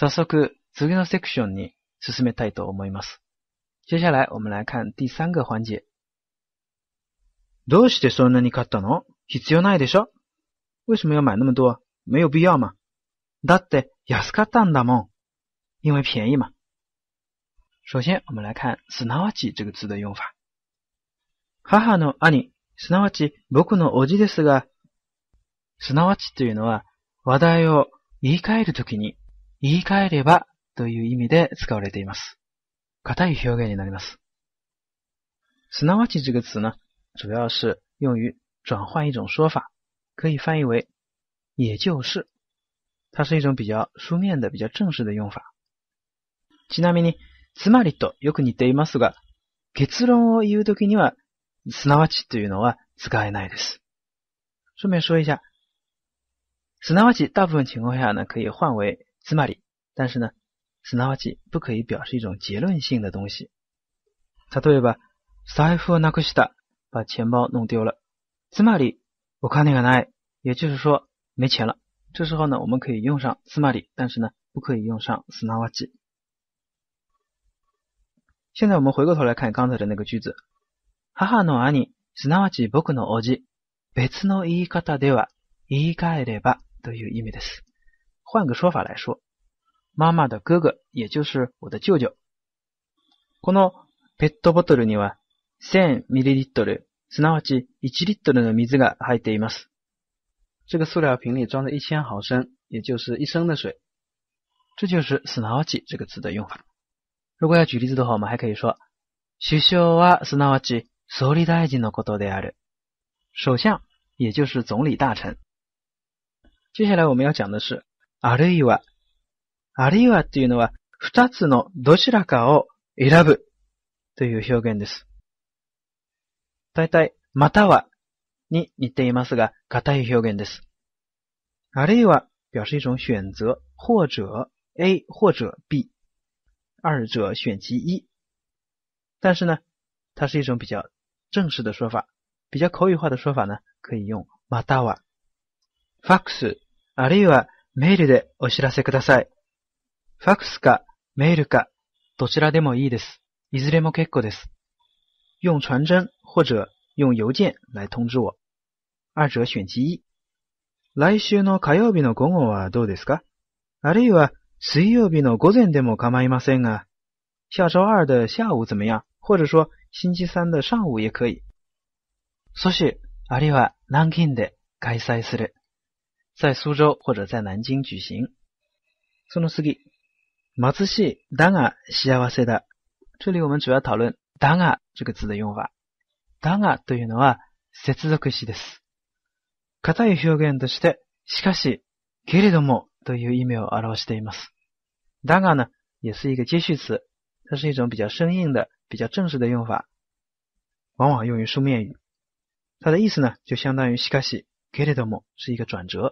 早速、次のセクションに進めたいと思います。接下来我们来看第三个环节。どうしてそんなに買ったの？必要ないでしょ？为什么要买那么多？没有必要嘛だって安かったんだもん。因为便宜嘛。首先，我们来看“すなわち”这个词的用法。母の兄、すなわち僕のおじですが、すなわちというのは話題を言い換えるときに言い換えればという意味で使われています。硬い表現になります。すなわち这个词呢，主要是用于转换一种说法，可以翻译为也就是。它是一种比较书面的、比较正式的用法。ちなみに、つまりとよく似ていますが、結論を言うときには、すなわちというのは使えないです。顺便说一下，すなわち大部分情况下呢可以换为つまり，但是呢，すなわち不可以表示一种结论性的东西。例えば、財布をなくした，把钱包弄丢了。つまり、お金がない，也就是说没钱了。这时候呢，我们可以用上つまり，但是呢，不可以用上すなわち。现在我们回过头来看刚才的那个句子，母の兄、すなわち僕のおじ、別の言い方では言い換えればという意味です。 换个说法来说，妈妈的哥哥，也就是我的舅舅。このペットボトルには1000ミリリットル、すなわち1リットルの水が入っています。这个塑料瓶里装着一千毫升，也就是一升的水。这就是すなわち这个词的用法。如果要举例子的话，我们还可以说首相はすなわち総理大臣のことである。首相，也就是总理大臣。接下来我们要讲的是。 あるいは、あるいはっていうのは、二つのどちらかを選ぶという表現です。大体、またはに似ていますが、硬い表現です。あるいは表示一种选择，或者 A 或者 B，二者选其一。但是呢，它是一种比较正式的说法，比较口语化的说法呢，可以用または。ファックス、あるいはメールでお知らせください。ファクスかメールかどちらでもいいです。いずれも結構です。用传真或者用邮件来通知我。二者选其一。来週の火曜日の午後はどうですか？あるいは水曜日の午前でも構いませんが。下周二的下午怎么样？或者说星期三的上午也可以。そし、あるいは南京で開催する。在苏州或者在南京举行。その次、貧しいだが幸せだ。这里我们主要讨论だが这个字的用法。だがというのは接続詞です。硬い表現として、しかし、けれどもという意味を表しています。だが呢，也是一个接续词，它是一种比较生硬的、比较正式的用法，往往用于书面语。它的意思呢，就相当于しかし、けれども是一个转折。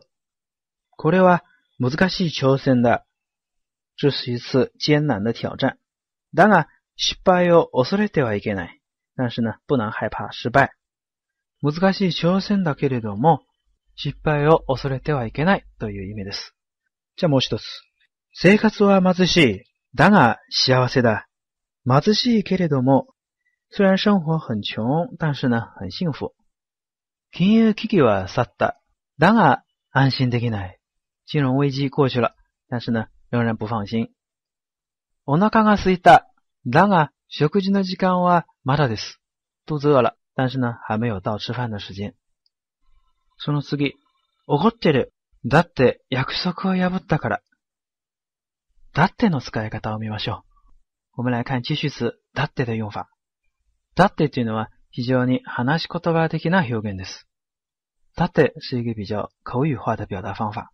これは難しい挑戦だ。这是一次艰难的挑战。だが、失敗を恐れてはいけない。但是呢，不能害怕失敗。難しい挑戦だけれども、失敗を恐れてはいけないという意味です。じゃあもう一つ。生活は貧しい。だが幸せだ。貧しいけれども、虽然生活很穷，但是呢，很幸福。金融危機は去った。だが安心できない。金融危机过去了，但是呢，仍然不放心。お腹が空いた。だが、食事の時間はまだです。肚子饿了，但是呢，还没有到吃饭的时间。その次、怒ってる。だって約束を破ったから。だっての使い方を見ましょう。我们来看继续词だって的用法。だってというのは非常に話し言葉的な表現です。だって是一个比较口语化的表达方法。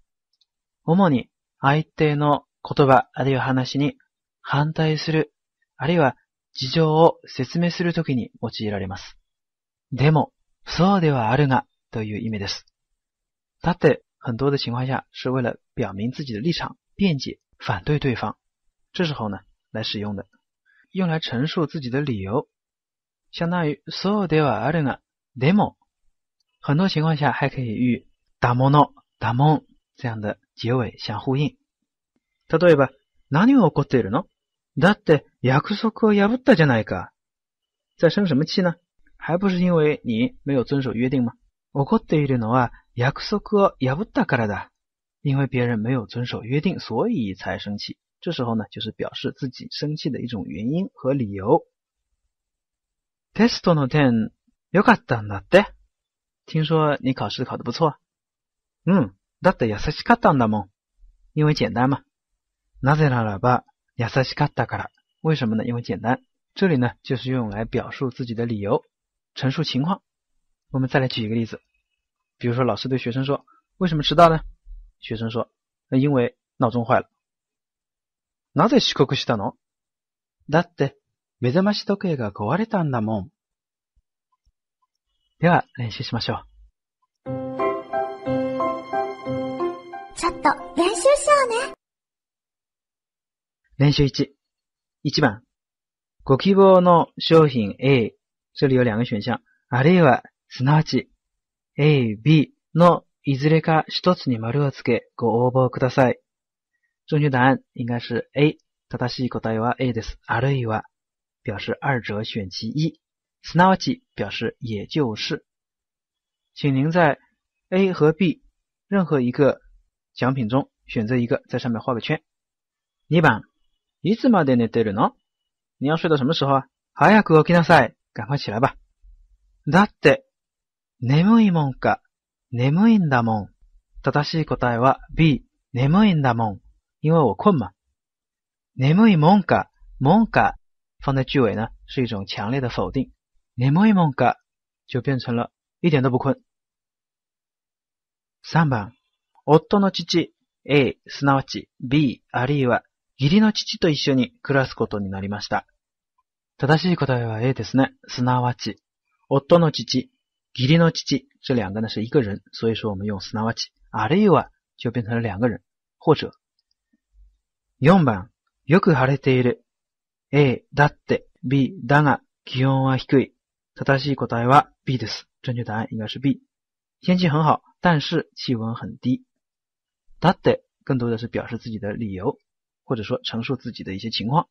主に相手の言葉あるいは話に反対する、あるいは事情を説明するときに用いられます。でも、そうではあるがという意味です。だって很多的情况下是为了表明自己的立场、辩解、反对对方，这时候呢来使用的，用来陈述自己的理由，相当于そうではあるが、でも，很多情况下还可以与だもの、だもん这样的结尾相呼应。例えば、 何を怒っているのだって約束を破ったじゃないか。在生什么气呢？还不是因为你没有遵守约定吗？怒っているのは約束を破ったからだ。因为别人没有遵守约定，所以才生气。这时候呢，就是表示自己生气的一种原因和理由。テストの点良かったんだって。听说你考试考得不错。うん。 だって優しかったんだもん。因为简单嘛。なぜならば優しかったから。为什么呢？因为简单。这里呢，就是用来表述自己的理由，陈述情况。我们再来举一个例子，比如说老师对学生说：“为什么迟到呢？”学生说：“那因为闹钟坏了。”なぜ遅刻したの？だって目覚まし時計が壊れたんだもん。では練習しましょう。 練習しようね。練習1。1番。ご希望の商品 A。这里有两个选项。あるいは、すなわち、A、B のいずれか一つに丸をつけご応募ください。正确答案应该是 A。正しい答えは A です。あるいは表示二者选其一。すなわち表示也就是。请您在 A 和 B 任何一个奖品中选择一个，在上面画个圈。二番。いつまで寝てるの？你要睡到什么时候啊？早く起きなさい。赶快起来吧。だって、眠いもんか。眠いんだもん。正しい答えは B。眠いんだもん。因为我困嘛。眠いもんか。もんか放在句尾呢，是一种强烈的否定。眠いもんか就变成了一点都不困。三番。 夫の父 A すなわち B あるいは義理の父と一緒に暮らすことになりました。正しい答えは A ですね。すなわち。夫の父ギリの父，这两个呢是一个人，所以说我们用すなわち。あるいは就变成了两个人，或者。4番、よく晴れている。A、だって、B、だが、気温は低い。正しい答えは B です。正确答案应该是 B。天气很好，但是气温很低。だって更多的是表示自己的理由，或者说陈述自己的一些情况。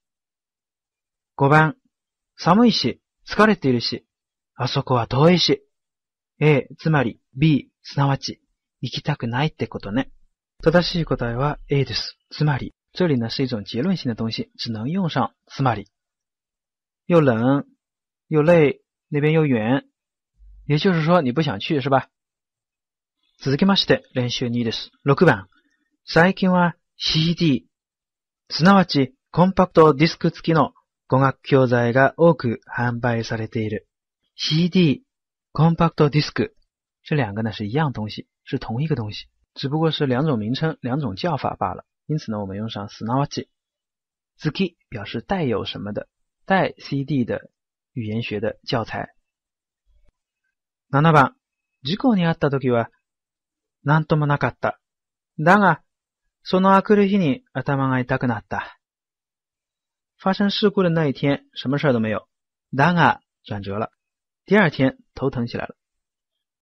5番、寒いし、疲れているし、あそこは遠いし。A、つまり B、すなわち、行きたくないってことね。正しい答えは A です。つまり，这里呢是一种结论性的东西，只能用上つまり。又冷又累，那边又远，也就是说你不想去是吧？続きまして練習2です。6番。最近は CD、すなわちコンパクトディスク付きの語学教材が多く販売されている。CD Compact Disc，这两个呢是一样东西，是同一个东西，只不过是两种名称、两种叫法罢了。因此呢，我们用上 s n a w a c h i z k i 表示带有什么的，带 CD 的语言学的教材。7番、事故に遭った時は何ともなかった。だが、そのあくる日に頭が痛くなった。发生事故的那一天，什么事都没有。だが，转折了。第二天头疼起来了。